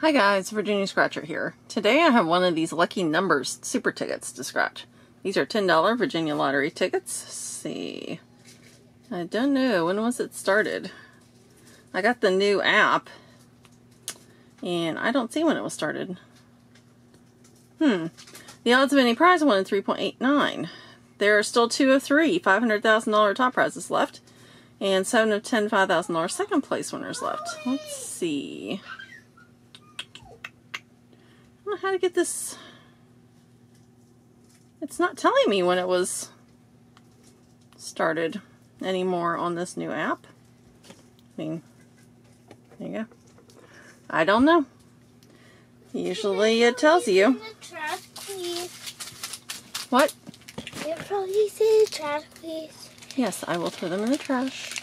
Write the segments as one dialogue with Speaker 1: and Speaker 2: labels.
Speaker 1: Hi guys, Virginia Scratcher here. Today I have one of these lucky numbers super tickets to scratch. These are $10 Virginia lottery tickets. Let's see. I don't know, when was it started? I got the new app and I don't see when it was started. Hmm. The odds of any prize won 3.89. There are still two of three $500,000 top prizes left and seven of ten $5,000 second place winners left. Let's see know how to get this. It's not telling me when it was started anymore on this new app. I mean, there you go. I don't know. Usually it tells you.
Speaker 2: Trash,
Speaker 1: what?
Speaker 2: the trash, please.
Speaker 1: Yes, I will throw them in the trash.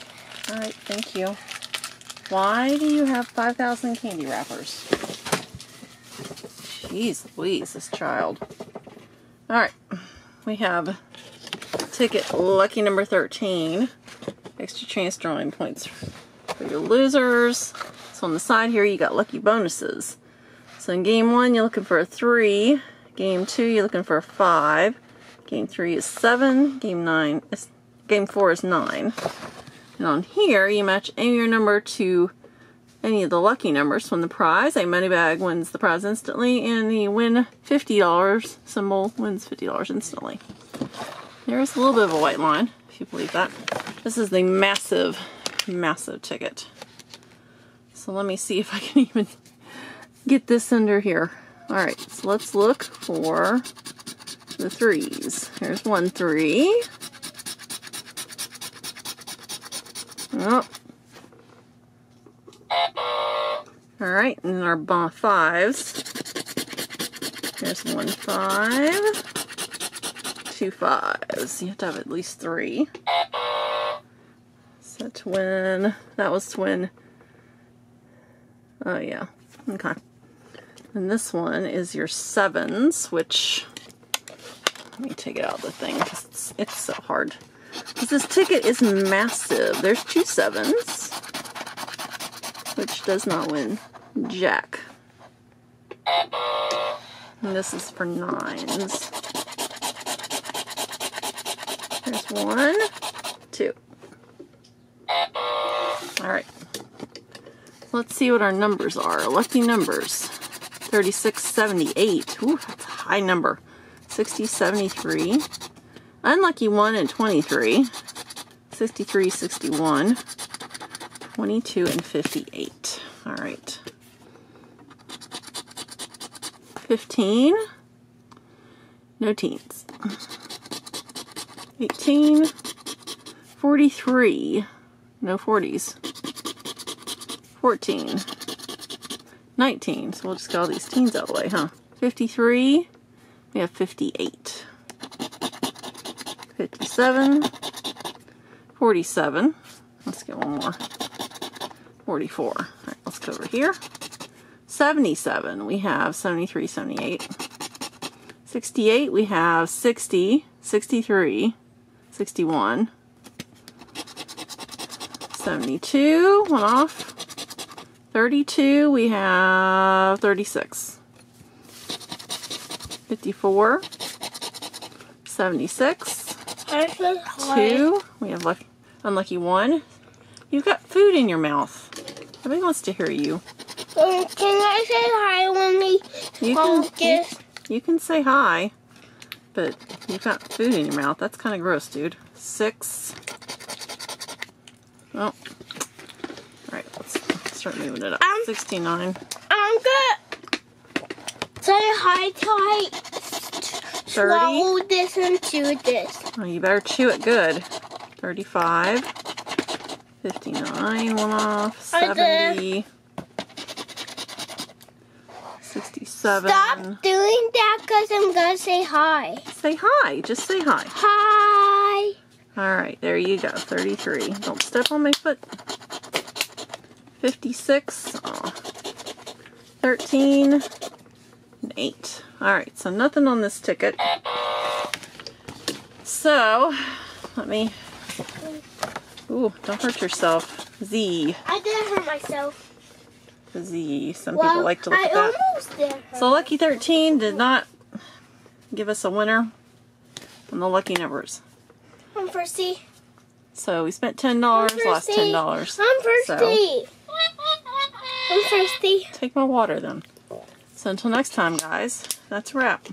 Speaker 1: All right, thank you. Why do you have 5,000 candy wrappers? Jeez Louise, this child. Alright, we have ticket lucky number 13. Extra chance drawing points for your losers. So on the side here, you got lucky bonuses. So in game one, you're looking for a 3. Game 2, you're looking for a 5. Game 3 is 7. Game 9 is, Game 4 is 9. And on here, you match any your number to any of the lucky numbers from the prize. A money bag wins the prize instantly, and the win $50 symbol wins $50 instantly. There's a little bit of a white line, if you believe that. This is the massive, massive ticket. So let me see if I can even get this under here. Alright, so let's look for the threes. Here's one three. Oh, Alright, and our bar fives. Here's one five. Two fives. You have to have at least three. So twin. That was twin. Oh yeah. Okay. And this one is your sevens, which let me take it out of the thing because it's, it's so hard. Because this ticket is massive. There's two sevens which does not win jack. And this is for nines. There's one, two. Alright. Let's see what our numbers are. Lucky numbers. 36, 78. Ooh, that's a high number. 60, 73. Unlucky 1 and 23. 63, 61. 22 and 58. All right. 15. No teens. 18. 43. No 40s. 14. 19. So we'll just get all these teens out of the way, huh? 53. We have 58. 57. 47. Let's get one more. 44. All right, let's go over here. 77, we have 73, 78. 68, we have 60, 63, 61. 72, one off. 32, we have 36. 54, 76, 2, we have lucky, unlucky 1. You've got food in your mouth. Nobody wants to hear you.
Speaker 2: Um, can I say hi when we
Speaker 1: you can, you, you can say hi, but you've got food in your mouth. That's kind of gross, dude. Six. Oh. Alright, let's start moving it up. Um, 69.
Speaker 2: I'm good. Say hi till I 30. swallow this and chew this.
Speaker 1: Oh, you better chew it good. 35. 59, one off, 70, 67.
Speaker 2: Stop doing that because I'm going to say hi.
Speaker 1: Say hi. Just say hi.
Speaker 2: Hi.
Speaker 1: All right, there you go, 33. Don't step on my foot. 56, oh. 13, 8. All right, so nothing on this ticket. So, let me Ooh, don't hurt yourself. Z.
Speaker 2: I didn't hurt myself.
Speaker 1: Z. Some
Speaker 2: well,
Speaker 1: people like to look
Speaker 2: I
Speaker 1: at that.
Speaker 2: almost there.
Speaker 1: So Lucky 13 did not give us a winner on the lucky numbers.
Speaker 2: I'm thirsty.
Speaker 1: So we spent $10,
Speaker 2: I'm
Speaker 1: lost $10.
Speaker 2: I'm thirsty. I'm thirsty.
Speaker 1: Take my water then. So until next time, guys, that's a wrap.